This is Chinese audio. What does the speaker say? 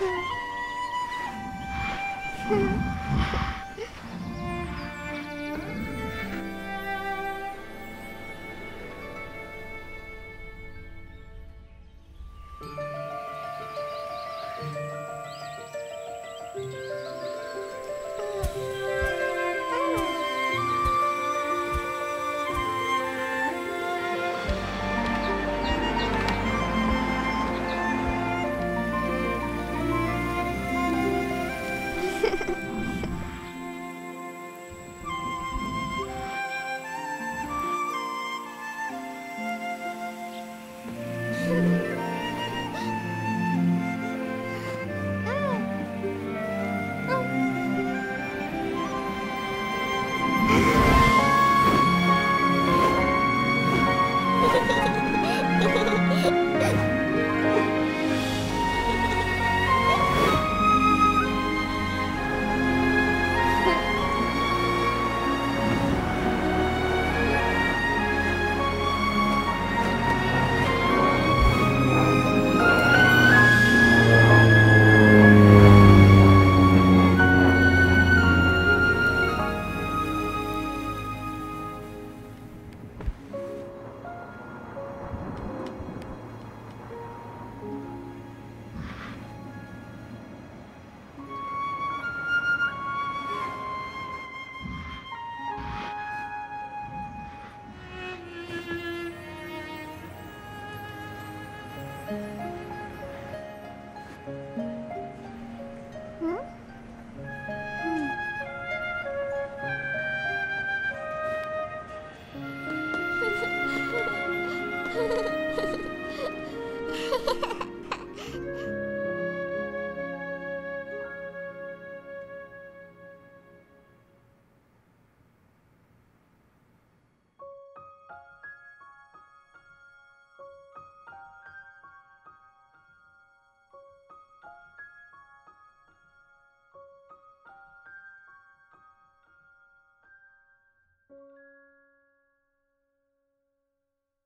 哼哼。Ha ha ha!